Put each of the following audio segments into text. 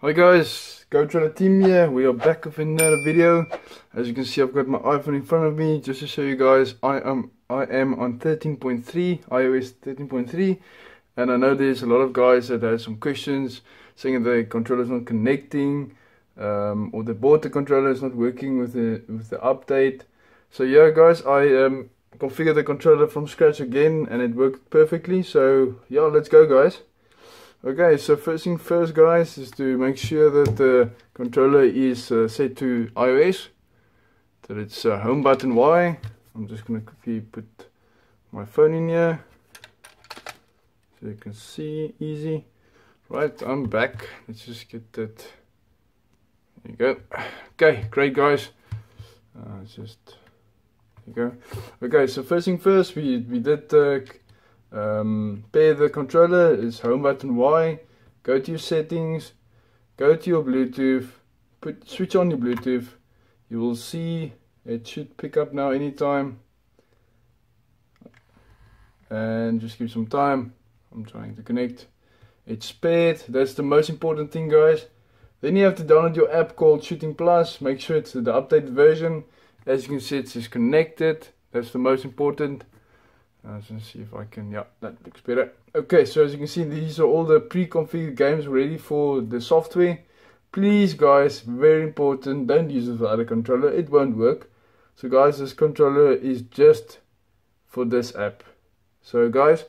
Hi guys, GoTroller team here. We are back with another video. As you can see, I've got my iPhone in front of me just to show you guys. I am I am on 13.3, iOS 13.3, and I know there's a lot of guys that have some questions saying the controller is not connecting, um, or the bought the controller is not working with the with the update. So yeah, guys, I um, configured the controller from scratch again, and it worked perfectly. So yeah, let's go, guys. Okay, so first thing first guys is to make sure that the controller is uh, set to iOS, that it's uh, home button Y. I'm just going to quickly put my phone in here so you can see easy. Right, I'm back. Let's just get that. There you go. Okay, great guys. Uh, just there you go. Okay, so first thing first, we we did um, pair the controller is home button Y. Go to your settings, go to your Bluetooth, put switch on your Bluetooth. You will see it should pick up now anytime. And just give some time. I'm trying to connect. It's paired. That's the most important thing, guys. Then you have to download your app called Shooting Plus. Make sure it's the updated version. As you can see, it's connected. That's the most important. Let's see if I can, yeah, that looks better. Okay, so as you can see, these are all the pre-configured games ready for the software. Please, guys, very important, don't use without a controller, it won't work. So guys, this controller is just for this app. So guys,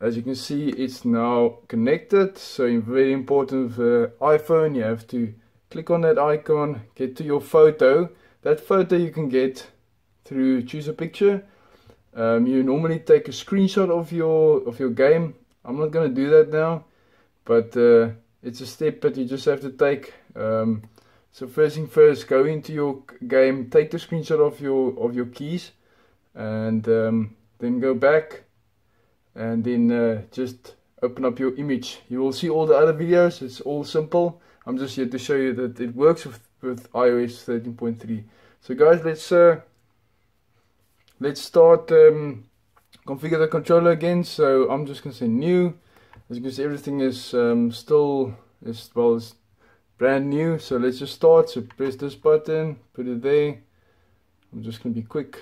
as you can see, it's now connected. So very important for iPhone, you have to click on that icon, get to your photo. That photo you can get through choose a picture um, you normally take a screenshot of your of your game. I'm not going to do that now, but uh, it's a step that you just have to take. Um, so first thing first, go into your game, take the screenshot of your of your keys, and um, then go back, and then uh, just open up your image. You will see all the other videos. It's all simple. I'm just here to show you that it works with with iOS 13.3. So guys, let's uh, let's start um, configure the controller again. So I'm just gonna say new. As you can see everything is um, still is well brand new. So let's just start. So press this button put it there. I'm just gonna be quick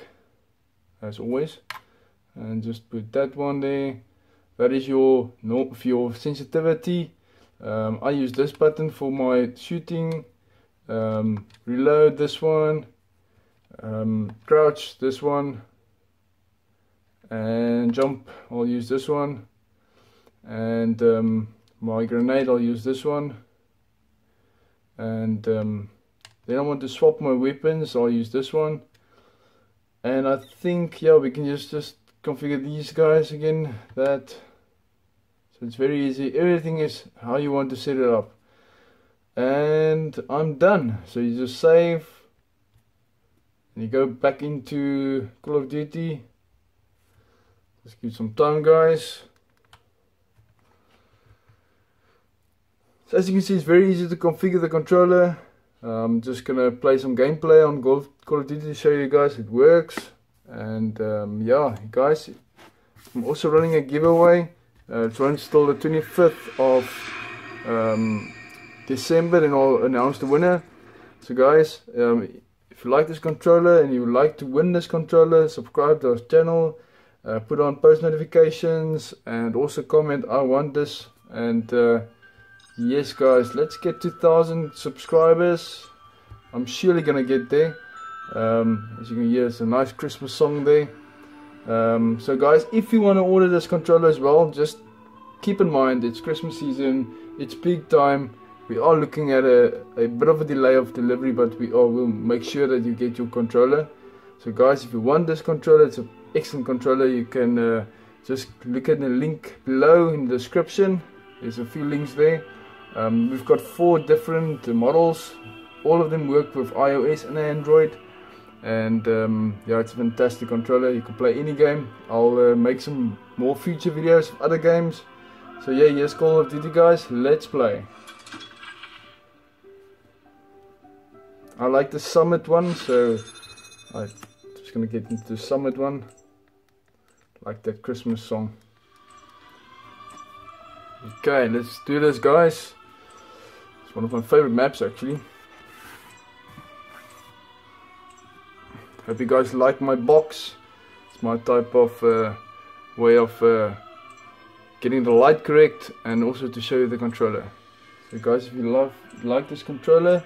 as always and just put that one there. That is your no for your sensitivity. Um, I use this button for my shooting. Um, reload this one um, crouch this one. And jump I'll use this one. And um, my grenade I'll use this one. And um, then I want to swap my weapons I'll use this one. And I think yeah we can just just configure these guys again that so it's very easy. Everything is how you want to set it up. And I'm done. So you just save and you go back into Call of Duty Let's give some time guys. So as you can see it's very easy to configure the controller. I'm just gonna play some gameplay on Call of Duty to show you guys it works. And um, yeah guys, I'm also running a giveaway. Uh, it's runs the 25th of um, December and I'll announce the winner. So guys, um, if you like this controller and you would like to win this controller, subscribe to our channel uh, put on post notifications and also comment I want this. And uh, yes guys let's get 2000 subscribers. I'm surely gonna get there. Um, as you can hear it's a nice Christmas song there. Um, so guys if you want to order this controller as well just keep in mind it's Christmas season. It's peak time we are looking at a, a bit of a delay of delivery but we are will make sure that you get your controller. So guys if you want this controller it's an excellent controller. You can uh, just look at the link below in the description. There's a few links there. Um, we've got four different models. All of them work with iOS and Android. And um, yeah it's a fantastic controller. You can play any game. I'll uh, make some more future videos of other games. So yeah yes Call of Duty guys. Let's play I like the Summit one so I'm just gonna get into the Summit one like that Christmas song. Okay, let's do this guys. It's one of my favorite maps actually. Hope you guys like my box. It's my type of uh, way of uh, getting the light correct and also to show you the controller. So guys, if you love like this controller,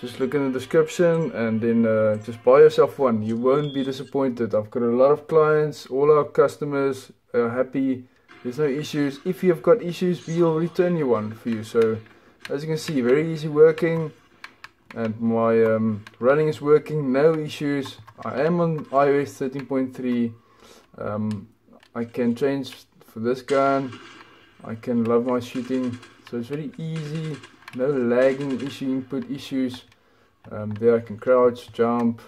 just look in the description and then uh, just buy yourself one. You won't be disappointed. I've got a lot of clients, all our customers are happy. There's no issues. If you've got issues, we'll return you one for you. So as you can see, very easy working and my um, running is working, no issues. I am on iOS 13.3. Um, I can change for this gun. I can love my shooting. So it's very easy. No lagging issue, input issues. Um, there I can crouch, jump.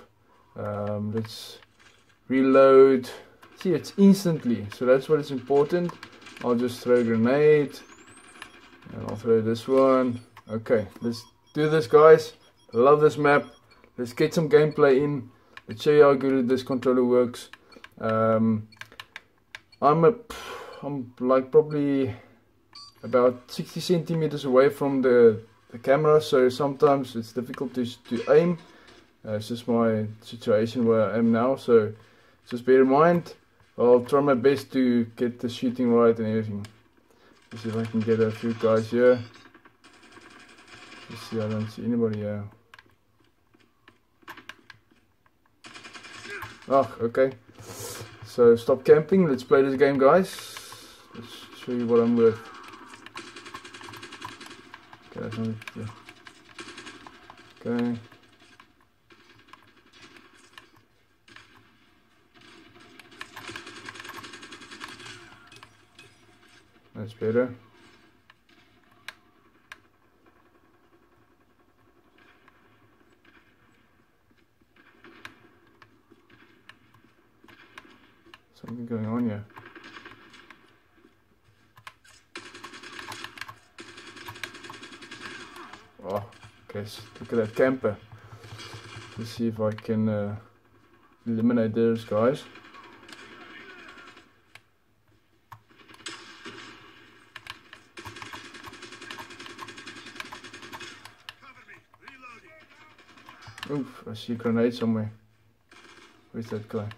Um, let's reload. See, it's instantly. So that's what is important. I'll just throw a grenade. And I'll throw this one. Okay, let's do this guys. Love this map. Let's get some gameplay in. Let's show you how good this controller works. Um, I'm a, I'm like probably about 60 centimeters away from the, the camera, so sometimes it's difficult to, to aim. Uh, it's just my situation where I am now, so just bear in mind. I'll try my best to get the shooting right and everything. Let's see if I can get a few guys here. Let's see, I don't see anybody here. Oh, okay. So stop camping. Let's play this game, guys. Let's show you what I'm worth. Okay, that's not yeah. Okay. That's better. Something going on here. Okay, look at that camper. Let's see if I can uh, eliminate those guys. Oof, I see a grenade somewhere. Where's that guy?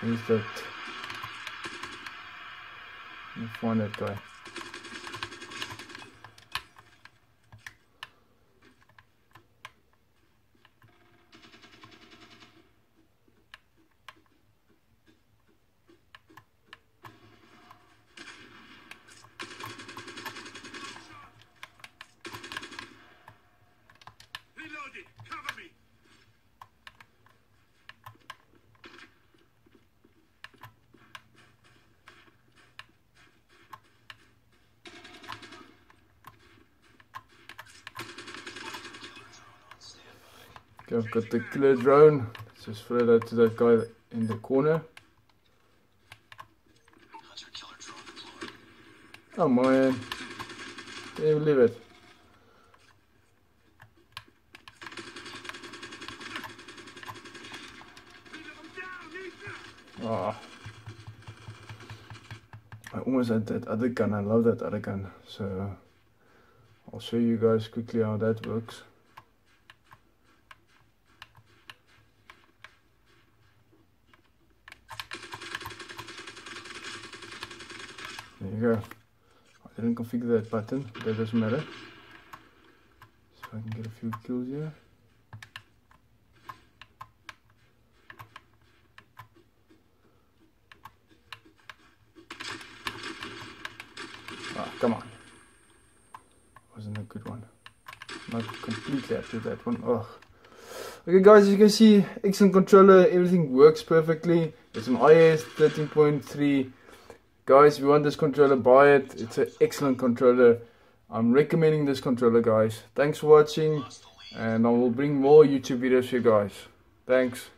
Who's that? Let me find that guy. Reloading! Cover me! Okay, I've got the killer drone. Let's just throw that to that guy in the corner. Oh man. Can't even believe it. Ah. I almost had that other gun. I love that other gun. So I'll show you guys quickly how that works. There you go. I didn't configure that button, but that doesn't matter. So I can get a few kills here. Ah, come on. Wasn't a good one. Not completely after that one. Ugh. Okay guys, as you can see, excellent controller, everything works perfectly. It's an iOS 13.3. Guys, if you want this controller, buy it. It's an excellent controller. I'm recommending this controller, guys. Thanks for watching, and I will bring more YouTube videos for you guys. Thanks.